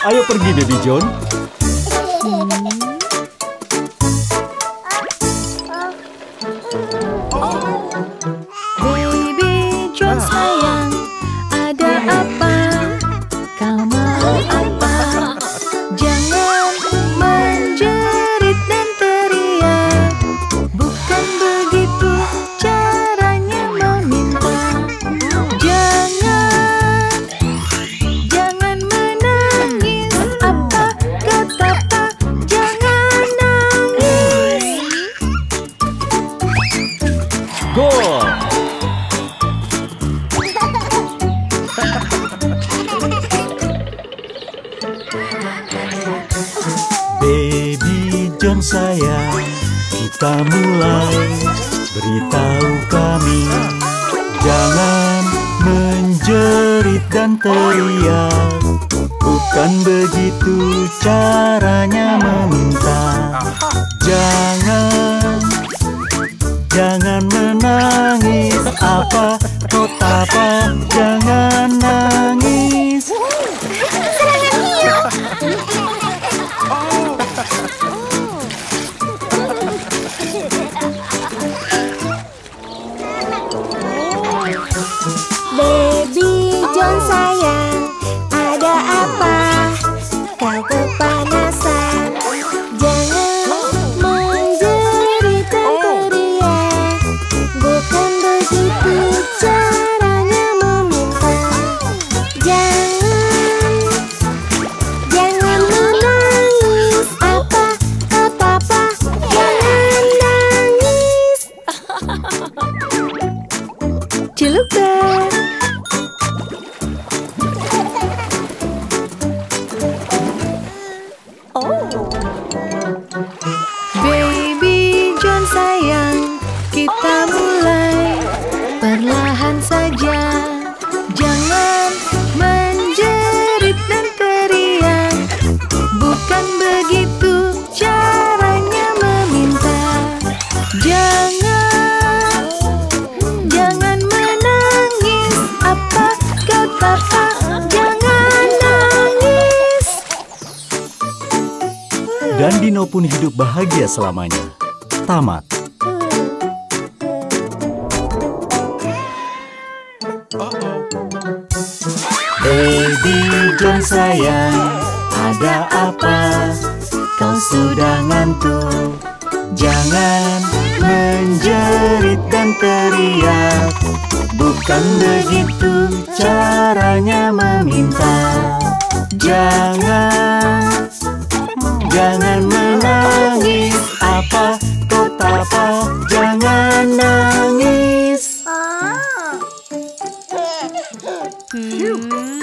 Ayo pergi, Baby John. Sayang, kita mulai. Beritahu kami Jangan menjerit dan teriak. Bukan begitu caranya meminta. Jangan, jangan menangis Apa kota apa, jangan Ciluka. Baby Dan Dino pun hidup bahagia selamanya. Tamat. Baby John sayang, ada apa? Kau sudah ngantuk. Jangan menjerit dan teriak. Bukan begitu caranya meminta. Jangan menangis Apa kata apa Jangan nangis. Hmm.